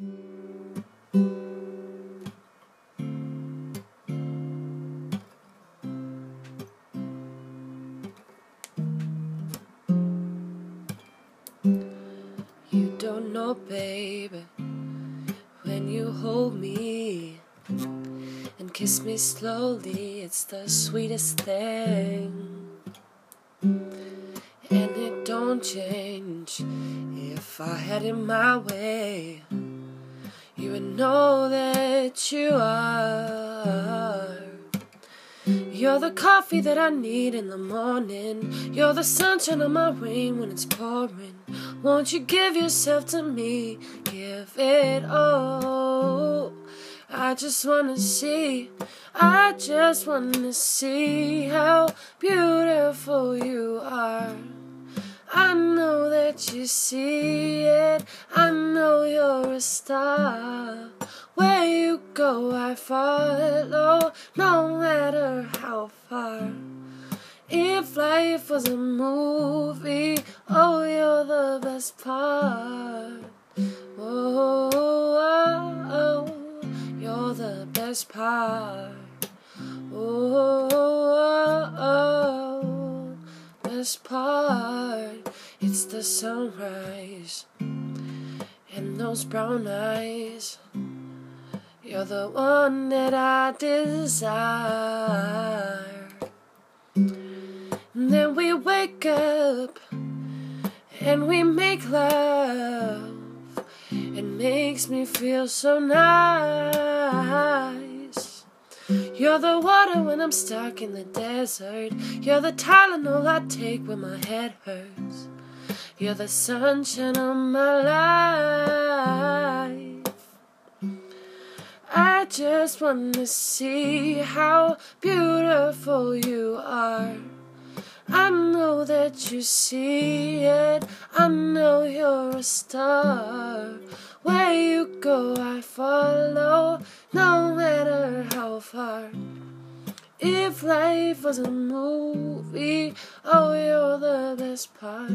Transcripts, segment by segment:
You don't know, baby, when you hold me and kiss me slowly, it's the sweetest thing. And it don't change if I had it my way. You are. You're the coffee that I need in the morning. You're the sunshine on my rain when it's pouring. Won't you give yourself to me? Give it all. I just wanna see, I just wanna see how beautiful you are. I know that you see it, I know you're a star. Go, I follow, no matter how far. If life was a movie, oh, you're the best part. Oh, oh, oh you're the best part. Oh, oh, oh, best part. It's the sunrise and those brown eyes. You're the one that I desire. And then we wake up and we make love. It makes me feel so nice. You're the water when I'm stuck in the desert. You're the Tylenol I take when my head hurts. You're the sunshine of my life. I just wanna see how beautiful you are. I know that you see it. I know you're a star. Where you go, I follow, no matter how far. If life was a movie, oh, you're the best part.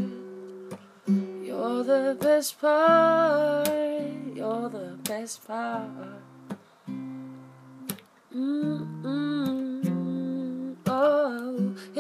You're the best part. You're the best part.